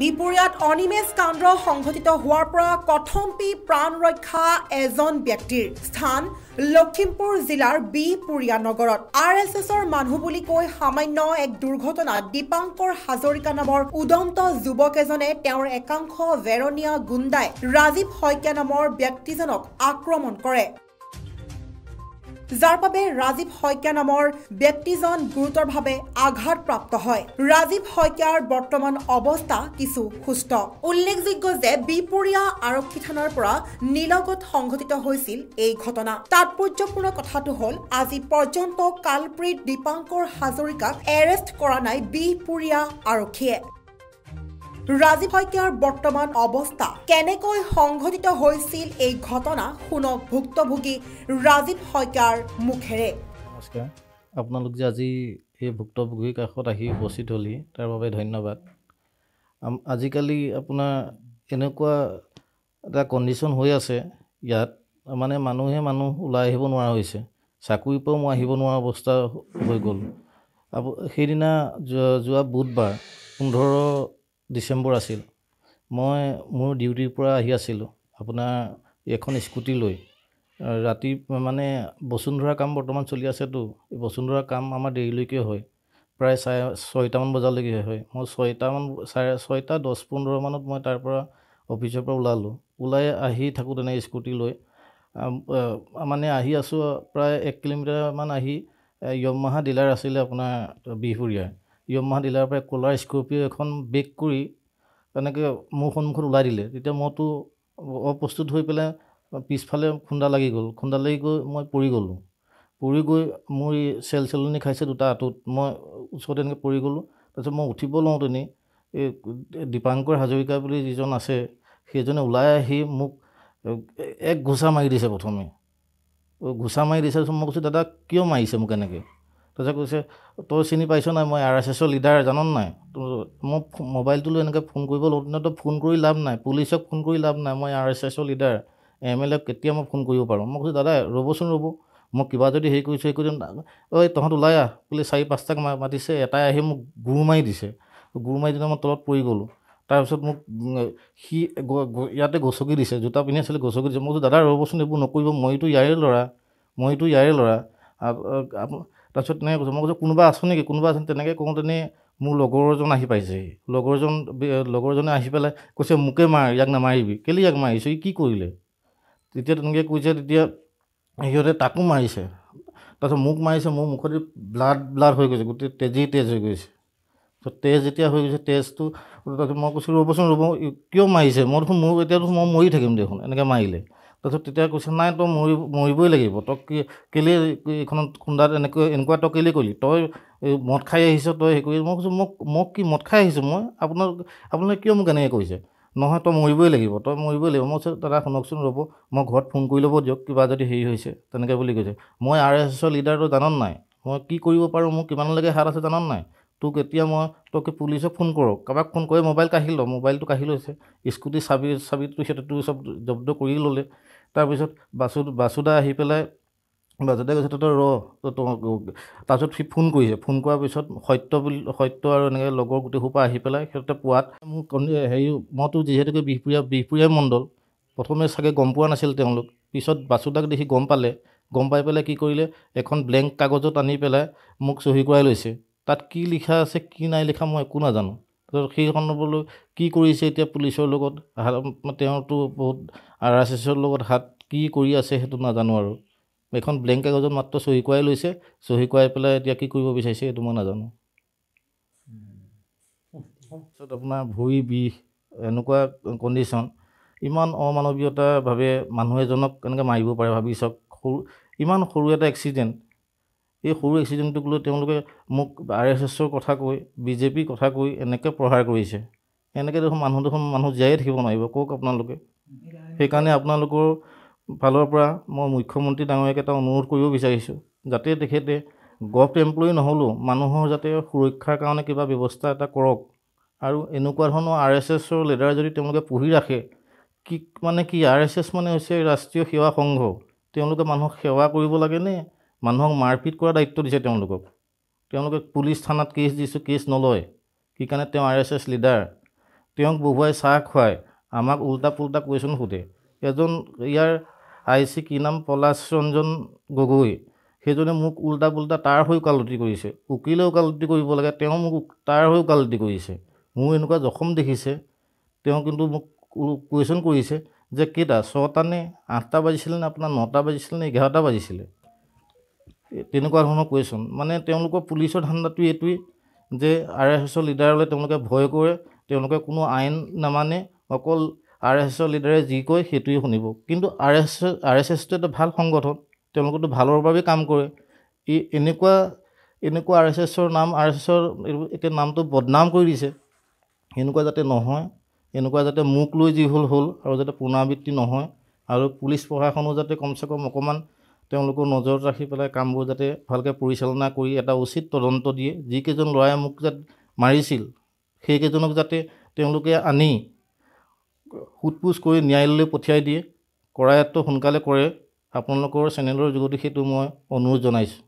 বিপৰীয়াত অনিমেষ কাণ্ড সংঘটিত হোৱাৰ পৰা কথম্পি প্ৰাণ ৰক্ষা এজন ব্যক্তিৰ স্থান লখিমপুৰ জিলাৰ বিপুৰীয়া নগৰত। আৰ এছ এছৰ মানুহ বুলি কৈ সামান্য এক দুৰ্ঘটনাত দীপাংকৰ হাজৰিকা নামৰ উদন্ত যুৱক এজনে তেওঁৰ একাংশ বেৰণীয়া গুণ্ডাই ৰাজীৱ শইকীয়া নামৰ ব্যক্তিজনক আক্ৰমণ কৰে। যাৰ বাবে ৰাজীৱ শইকীয়া নামৰ ব্যক্তিজন গুৰুতৰভাৱে আঘাতপ্ৰাপ্ত হয়। ৰাজীৱ শইকীয়াৰ বৰ্তমান অৱস্থা কিছু সুস্থ। উল্লেখযোগ্য যে বিপুৰীয়া আৰক্ষী থানাৰ পৰা নীলগত সংঘটিত হৈছিল এই ঘটনা। তাৎপৰ্যপূৰ্ণ কথাটো হ'ল আজি পৰ্যন্ত কালপ্ৰীত দীপাংকৰ হাজৰিকাক এৰেষ্ট কৰা নাই বিপুৰীয়া আৰক্ষীয়ে। ৰাজীৱ শইকীয়াৰ বৰ্তমান অৱস্থা। কেনেকৈ সংঘটিত হৈছিল এই ঘটনা শুনক ভুক্তভোগী ৰাজীৱ শইকীয়াৰ মুখেৰে। নমস্কাৰ। আপোনালোক যে আজি এই ভুক্তভোগীৰ কাষত আহি উপস্থিত হ'লি তাৰ বাবে ধন্যবাদ। আজিকালি আপোনাৰ এনেকুৱা এটা কণ্ডিশ্যন হৈ আছে ইয়াত মানে মানুহে মানুহ ওলাই আহিব নোৱাৰা হৈছে। চাকৰিৰ পৰাও মই আহিব নোৱাৰা অৱস্থা হৈ গ'ল। আপ- সেইদিনা যোৱা বুধবাৰ পোন্ধৰ ডিচেম্বৰ আছিল। মই মোৰ ডিউটিৰ পৰা আহি আছিলোঁ। আপোনাৰ এখন স্কুটি লৈ। ৰাতি মানে বসুন্ধৰা কাম বৰ্তমান চলি আছেতো। বসুন্ধৰা কাম আমাৰ দেৰিলৈকে হয়। প্ৰায় চাৰে ছয়টামান বজালৈকে হয়। মই ছয়টামান চাৰে ছয়টা দহ পোন্ধৰ মানত মই তাৰ পৰা অফিচৰ পৰা ওলালোঁ। ওলাই আহি থাকোঁ তেনে স্কুটি লৈ মানে আহি আছোঁ প্ৰায় এক কিলোমিটাৰমান আহ, য়মাহা ডিলাৰ আছিলে আপোনাৰ বিহপুৰীয়াৰ। য়মাহা ডিলাৰৰ পৰা ক'লাৰ স্কৰ্পিঅ' এখন বেক কৰি এনেকৈ মোৰ সন্মুখত ওলাই দিলে তেতিয়া মইতো অপ্ৰস্তুত হৈ পেলাই পিছফালে খুন্দা লাগি গ'ল খুন্দা লাগি গৈ মই পৰি গ'লোঁ পৰি গৈ মোৰ এই চেল চেলনি খাইছে দুটা আঁঠুত মই ওচৰতে এনেকৈ পৰি গ'লোঁ তাৰপিছত মই উঠিব লওঁতেনি এই দীপাংকৰ হাজৰিকা বুলি যিজন আছে সেইজনে ওলাই আহি মোক এক ঘোচা মাৰি দিছে প্ৰথমে ঘোচা মাৰি দিছে মই কৈছোঁ দাদা কিয় মাৰিছে মোক এনেকৈ তাৰপিছত কৈছে তই চিনি পাইছ নাই মই আৰ এছ এছৰ লিডাৰ জান নাই? মই ফো- মোবাইলটো লৈ এনেকৈ ফোন কৰিব লওঁতে তই ফোন কৰি লাভ নাই পুলিচক ফোন কৰি লাভ নাই মই আৰ এছ এছৰ লিডাৰ এম এল এক কেতিয়া মই ফোন কৰিব পাৰোঁ? মই কৈছোঁ দাদা ৰ'বচোন ৰ'ব মই কিবা যদি হেৰি কৰিছোঁ হেৰি কৰি ঐ তহঁত ওলাই আহ বুলি চাৰি পাঁচটাক মাতিছে এটাই আহি মোক গুৰ মাৰি দিছে। গুৰ মাৰি দিলে মই তলত পৰি গ'লোঁ। তাৰপিছত মোক সি ইয়াতে গচকি দিছে জোতা পিন্ধি আছিলে গচকি দিছে। মই কৈছোঁ দাদা ৰ'বচোন এইবোৰ নকৰিব মইতো ইয়াৰে ল'ৰা মইতো ইয়াৰে ল'ৰা। তাৰপিছত তেনেকৈ কৈছোঁ। মই কৈছোঁ কোনোবা আছোঁ নেকি? কোনোবা আছে? নেকি? তেনেকৈ কওঁতেনে মোৰ লগৰজন আহি পাইছেহি লগৰজন লগৰজনে আহি পেলাই কৈছে মোকে মাৰ ইয়াক নামাৰিবি। কেলৈ ইয়াক মাৰিছ? ই কি কৰিলে? তেতিয়া তেনেকৈ কৈছে তেতিয়া সিহঁতে তাকো মাৰিছে। তাৰপিছত মোক মাৰিছে মোৰ মুখত ব্লাড ব্লাড হৈ গৈছে গোটেই তেজেই তেজ হৈ গৈছে। তেজ যেতিয়া হৈ গৈছে তেজটো তাৰপিছত মই কৈছোঁ ৰ'বচোন ৰ'ব কিয় মাৰিছে? মই দেখোন মোৰ এতিয়াতো মই মৰি থাকিম দেখোন। এনেকৈ মাৰিলে। তাৰপিছত তেতিয়া কৈছে নাই তই মৰি মৰিবই লাগিব। তই কি কেলৈ এইখনত খুন্দাত এনেকৈ এনেকুৱা তই কেলৈ কৰিলি? তই মদ খাই আহিছ তই হেৰি কৰি মই কৈছোঁ মোক মোক কি মদ খাই আহিছোঁ মই? আপোনাক আপোনালোকে কিয় মোক এনেকৈ কৰিছে নহয় তই মৰিবই লাগিব তই মৰিবই লাগিব। মই কৈছোঁ দাদা শুনকচোন ৰ'ব মই ঘৰত ফোন কৰি ল'ব দিয়ক কিবা যদি হেৰি হৈছে তেনেকৈ বুলি কৈছে। মই আৰ এছ এছৰ লিডাৰটো জানন নাই। মই কি কৰিব পাৰোঁ মোৰ কিমানলৈকে হাত আছে জানন নাই। তোক এতিয়া মই তই কি পুলিচক ফোন কৰোঁ। কাৰোবাক ফোন কৰি মোবাইল কাঢ়ি ল মোবাইলটো কাঢ়ি লৈছে। স্কুটি চাবি চাবিটো সিহঁতেতো চব জব্দ কৰি ল'লে। তাৰপিছত বাসু বাসুদা আহি পেলাই বাসুদাই কৈছে তই ৰ তাৰপিছত সি ফোন কৰিছে। ফোন কৰাৰ পিছত সত্য বুলি সত্য আৰু এনেকৈ লগৰ গোটেই সোপা আহি পেলাই সিহঁতে পোৱাত মোক হেৰি মইতো যিহেতুকে বিহপুৰীয়া বিহপুৰীয়া মণ্ডল প্ৰথমে চাগে গম পোৱা নাছিল তেওঁলোক। পিছত বাসুদাক দেখি গম পালে। গম পাই পেলাই কি কৰিলে? এখন ব্লেংক কাগজত আনি পেলাই মোক চহী কৰাই লৈছে। তাত কি লিখা আছে কি নাই লিখা মই একো নাজানো। সেই সন্দৰ্ভলৈ কি কৰিছে এতিয়া পুলিচৰ লগত? তেওঁতো বহুত আৰ এছ এছৰ লগত হাত কি কৰি আছে সেইটো নাজানো আৰু। এখন ব্লেংক কাগজত মাত্ৰ চহী কৰাই লৈছে। চহী কৰাই পেলাই এতিয়া কি কৰিব বিচাৰিছে সেইটো মই নাজানো। তাৰপিছত আপোনাৰ ভৰি বিষ এনেকুৱা কণ্ডিশ্যন। ইমান অমানৱীয়তাভাৱে মানুহ এজনক কেনেকৈ মাৰিব পাৰে ভাবি চাওক। সৰু ইমান সৰু এটা এক্সিডেণ্ট। এই সৰু এক্সিডেণ্টটোক লৈ তেওঁলোকে মোক আৰ এছ এছৰ কথা কৈ বি জে পিৰ কথা কৈ এনেকৈ প্ৰহাৰ কৰিছে। এনেকৈ দেখোন মানুহ দেখোন মানুহ জীয়াই থাকিব নোৱাৰিব কওক আপোনালোকে। সেইকাৰণে আপোনালোকৰ ফালৰ পৰা মই মুখ্যমন্ত্ৰী ডাঙৰীয়াক এটা অনুৰোধ কৰিব বিচাৰিছোঁ যাতে তেখেতে গভ এমপ্লয়ী নহ'লেও মানুহৰ যাতে সুৰক্ষাৰ কাৰণে কিবা ব্যৱস্থা এটা কৰক। আৰু এনেকুৱা ধৰণৰ আৰ এছ এছৰ লিডাৰ যদি তেওঁলোকে পুহি ৰাখে কি মানে কি আৰ এছ এছ মানে হৈছে ৰাষ্ট্ৰীয় সেৱা সংঘ। তেওঁলোকে মানুহক সেৱা কৰিব লাগেনে মানুহক মাৰপিট কৰা দায়িত্ব দিছে তেওঁলোকক। তেওঁলোকে পুলিচ থানাত কেছ দিছোঁ কেছ নলয়। কি কাৰণে তেওঁ আৰ এছ এছ লিডাৰ তেওঁক বহুৱাই চাহ খুৱাই আমাক উল্টা পুল্টা কুৱেশ্যন সোধে। এজন ইয়াৰ আই চি কি নাম? পলাশ ৰঞ্জন গগৈ। সেইজনে মোক উল্টা পুল্টা তাৰ হৈ ওকালতি কৰিছে। উকিলে ওকালতি কৰিব লাগে তেওঁ মোক তাৰ হৈ ওকালতি কৰিছে। মোৰ এনেকুৱা জখম দেখিছে। তেওঁ কিন্তু মোক কুৱেশ্যন কৰিছে যে কেইটা ছটা নে আঠটা বাজিছিলে নে আপোনাৰ নটা বাজিছিলে নে এঘাৰটা বাজিছিলে? তেনেকুৱা ধৰণৰ কুৱেশ্যন মানে তেওঁলোকৰ পুলিচৰ ধান্দাটো এইটোৱেই যে আৰ এছ এছৰ লিডাৰলৈ তেওঁলোকে ভয় কৰে তেওঁলোকে কোনো আইন নামানে অকল আৰ এছ এছৰ লিডাৰে যি কয় সেইটোৱে শুনিব। কিন্তু আৰ এছ আৰ এছ এছটো এটা ভাল সংগঠন তেওঁলোকেতো ভালৰ বাবেই কাম কৰে। এই এনেকুৱা এনেকুৱা আৰ এছ এছৰ নাম আৰ এছ এছৰ এতিয়া নামটো বদনাম কৰি দিছে। এনেকুৱা যাতে নহয় এনেকুৱা যাতে মোক লৈ যি হ'ল হ'ল আৰু যাতে পুনৰাবৃত্তি নহয় আৰু পুলিচ প্ৰশাসনো যাতে কমচে কম অকণমান তেওঁলোকৰ নজৰত ৰাখি পেলাই কামবোৰ যাতে ভালকৈ পৰিচালনা কৰি এটা উচিত তদন্ত দিয়ে। যিকেইজন ল'ৰাই মোক যাতে মাৰিছিল সেইকেইজনক যাতে তেওঁলোকে আনি সোধ পোছ কৰি ন্যায়ালয়লৈ পঠিয়াই দিয়ে কৰায়ত্ব সোনকালে কৰে। আপোনালোকৰ চেনেলৰ যোগেদি সেইটো মই অনুৰোধ জনাইছোঁ।